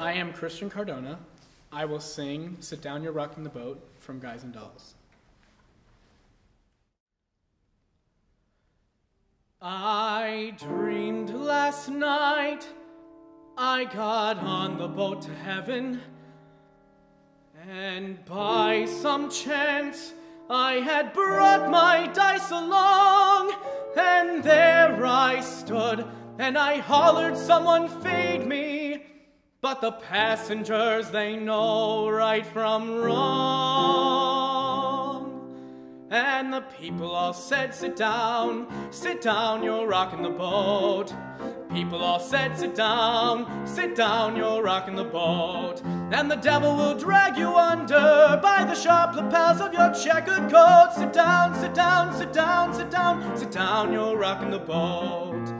I am Christian Cardona. I will sing Sit Down, You're Rocking the Boat from Guys and Dolls. I dreamed last night I got on the boat to heaven, and by some chance I had brought my dice along, and there I stood and I hollered, Someone feed me. But the passengers, they know right from wrong. And the people all said, Sit down, sit down, you're rocking the boat. People all said, Sit down, sit down, you're rocking the boat. And the devil will drag you under by the sharp lapels of your checkered coat. Sit down, sit down, sit down, sit down, sit down, you're rocking the boat.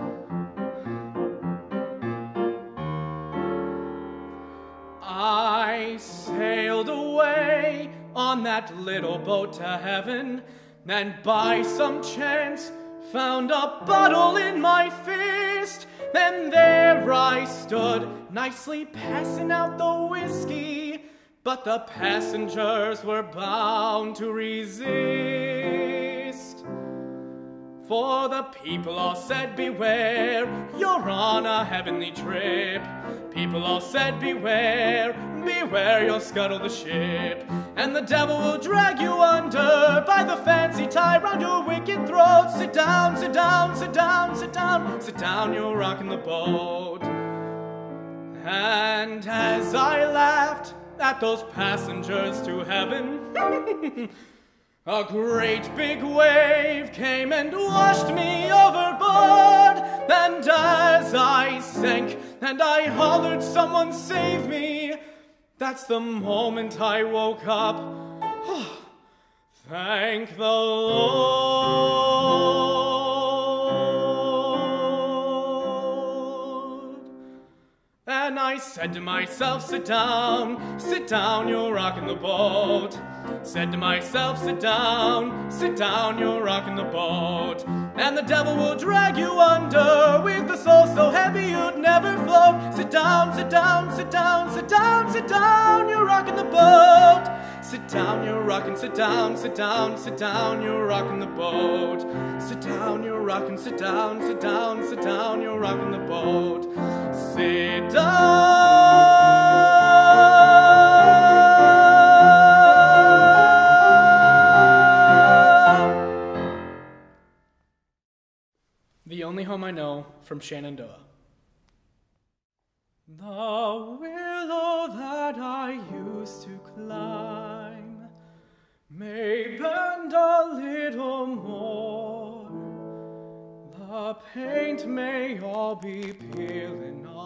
On that little boat to heaven, and by some chance found a bottle in my fist. Then there I stood, nicely passing out the whiskey, but the passengers were bound to resist. For the people all said, Beware, you're on a heavenly trip. People all said, Beware, beware, you'll scuttle the ship. And the devil will drag you under by the fancy tie round your wicked throat. Sit down, sit down, sit down, sit down, sit down, you're rocking the boat. And as I laughed at those passengers to heaven, A great big wave came and washed me overboard, and as I sank and I hollered, Someone save me, that's the moment I woke up. Thank the Lord. And I said to myself, Sit down, sit down, you're rocking the boat. Said to myself, sit down, sit down, you're rocking the boat. And the devil will drag you under with the soul so heavy you'd never float. Sit down, sit down, sit down, sit down, sit down, you're rocking the boat. Sit down, you're rocking, sit down, sit down, sit down, you're rocking the boat. Sit down, you're rocking, sit down, sit down, sit down, you're rocking the boat. The Only Home I Know from Shenandoah. The willow that I used to climb may bend a little more. The paint may all be peeling off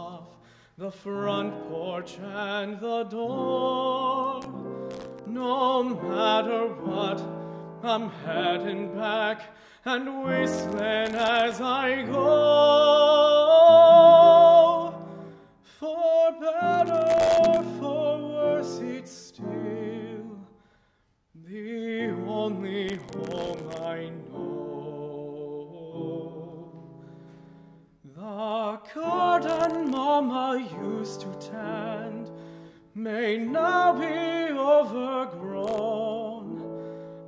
the front porch and the door. No matter what, I'm heading back and whistling as I go. For better, for worse, it's still the only home I know. The Mama used to tend may now be overgrown.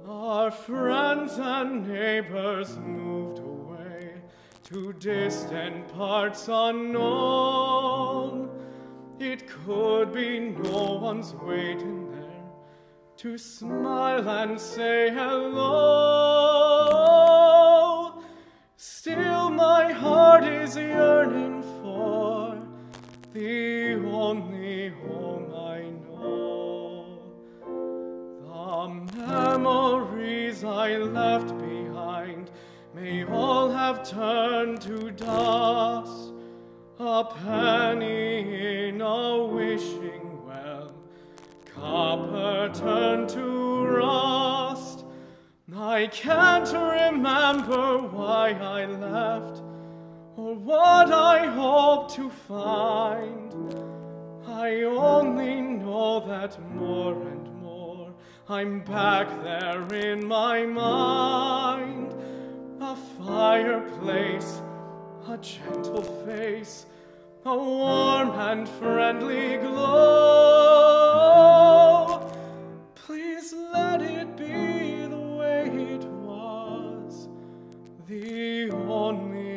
Our friends and neighbors moved away to distant parts unknown. It could be no one's waiting there to smile and say hello. Left behind may all have turned to dust. A penny in a wishing well, copper turned to rust. I can't remember why I left or what I hoped to find. I only know that more and more I'm back there in my mind. A fireplace, a gentle face, a warm and friendly glow. Please let it be the way it was, the only